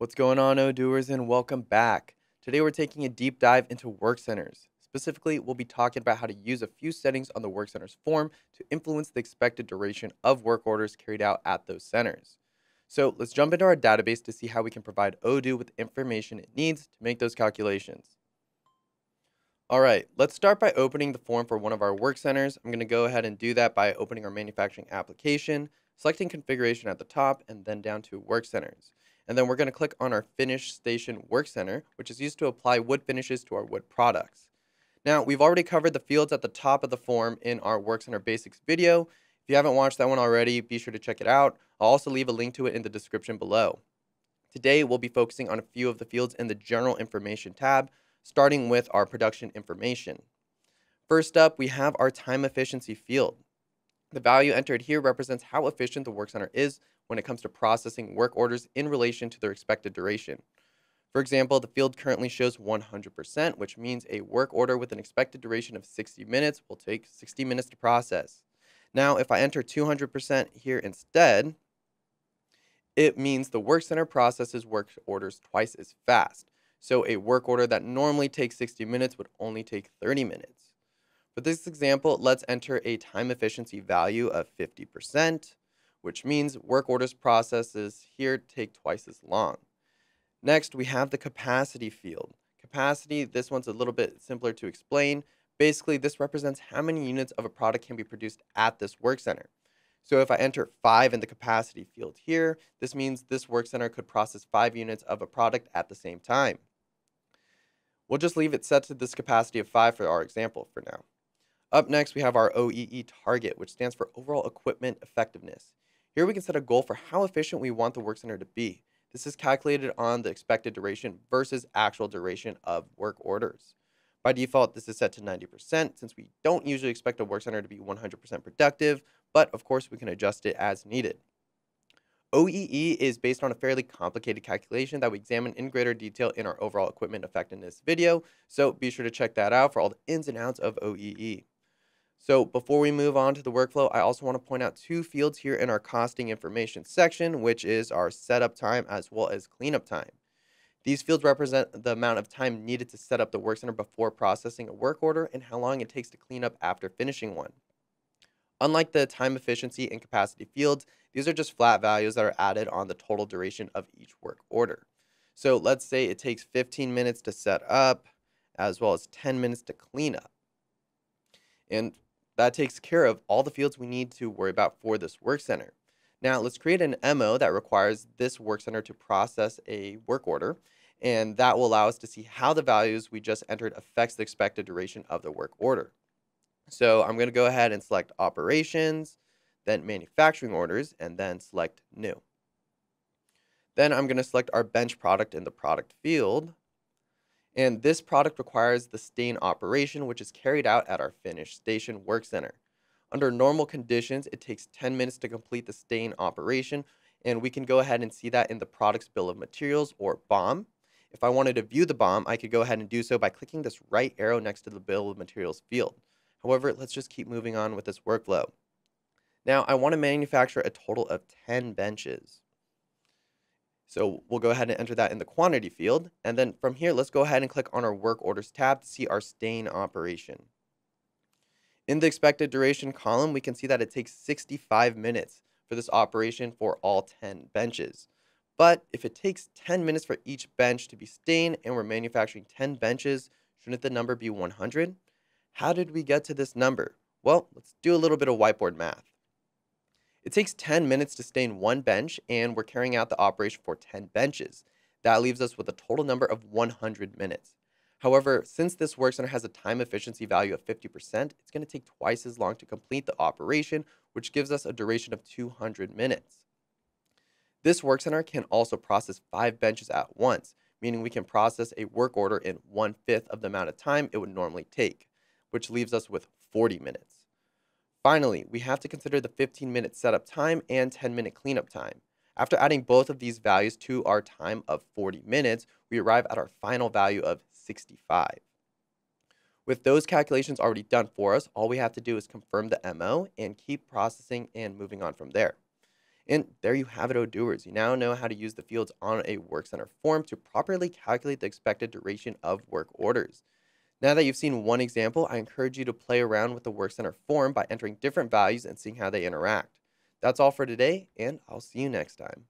What's going on, Odooers, and welcome back. Today we're taking a deep dive into work centers. Specifically, we'll be talking about how to use a few settings on the work center's form to influence the expected duration of work orders carried out at those centers. So let's jump into our database to see how we can provide Odoo with information it needs to make those calculations. All right, let's start by opening the form for one of our work centers. I'm going to go ahead and do that by opening our manufacturing application, selecting configuration at the top, and then down to work centers. And then we're going to click on our finish station work center, which is used to apply wood finishes to our wood products. Now, we've already covered the fields at the top of the form in our work center basics video. If you haven't watched that one already, be sure to check it out. I'll also leave a link to it in the description below. Today, we'll be focusing on a few of the fields in the general information tab, starting with our production information. First up, we have our time efficiency field. The value entered here represents how efficient the work center is when it comes to processing work orders in relation to their expected duration. For example, the field currently shows 100%, which means a work order with an expected duration of 60 minutes will take 60 minutes to process. Now, if I enter 200% here instead, it means the work center processes work orders twice as fast. So a work order that normally takes 60 minutes would only take 30 minutes. For this example, let's enter a time efficiency value of 50% which means work orders processes here take twice as long. Next, we have the capacity field. Capacity, this one's a little bit simpler to explain. Basically, this represents how many units of a product can be produced at this work center. So if I enter 5 in the capacity field here, this means this work center could process 5 units of a product at the same time. We'll just leave it set to this capacity of 5 for our example for now. Up next, we have our OEE target, which stands for Overall Equipment Effectiveness. Here we can set a goal for how efficient we want the work center to be. This is calculated on the expected duration versus actual duration of work orders. By default, this is set to 90% since we don't usually expect a work center to be 100% productive, but of course we can adjust it as needed. OEE is based on a fairly complicated calculation that we examine in greater detail in our overall equipment effectiveness video, so be sure to check that out for all the ins and outs of OEE. So before we move on to the workflow, I also want to point out two fields here in our costing information section, which is our setup time as well as cleanup time. These fields represent the amount of time needed to set up the work center before processing a work order and how long it takes to clean up after finishing one. Unlike the time efficiency and capacity fields, these are just flat values that are added on the total duration of each work order. So let's say it takes 15 minutes to set up as well as 10 minutes to clean up. And that takes care of all the fields we need to worry about for this work center. Now let's create an MO that requires this work center to process a work order and that will allow us to see how the values we just entered affects the expected duration of the work order. So I'm going to go ahead and select operations, then manufacturing orders, and then select new. Then I'm going to select our bench product in the product field. And this product requires the stain operation, which is carried out at our finish station work center. Under normal conditions, it takes 10 minutes to complete the stain operation, and we can go ahead and see that in the product's bill of materials or BOM. If I wanted to view the BOM, I could go ahead and do so by clicking this right arrow next to the bill of materials field. However, let's just keep moving on with this workflow. Now, I want to manufacture a total of 10 benches. So we'll go ahead and enter that in the quantity field. And then from here, let's go ahead and click on our work orders tab to see our stain operation. In the expected duration column, we can see that it takes 65 minutes for this operation for all 10 benches. But if it takes 10 minutes for each bench to be stained and we're manufacturing 10 benches, shouldn't the number be 100? How did we get to this number? Well, let's do a little bit of whiteboard math. It takes 10 minutes to stain one bench, and we're carrying out the operation for 10 benches. That leaves us with a total number of 100 minutes. However, since this work center has a time efficiency value of 50%, it's going to take twice as long to complete the operation, which gives us a duration of 200 minutes. This work center can also process five benches at once, meaning we can process a work order in one fifth of the amount of time it would normally take, which leaves us with 40 minutes. Finally, we have to consider the 15 minute setup time and 10 minute cleanup time. After adding both of these values to our time of 40 minutes, we arrive at our final value of 65. With those calculations already done for us, all we have to do is confirm the MO and keep processing and moving on from there. And there you have it, Odooers. You now know how to use the fields on a Workcenter form to properly calculate the expected duration of work orders. Now that you've seen one example, I encourage you to play around with the Workcenter form by entering different values and seeing how they interact. That's all for today, and I'll see you next time.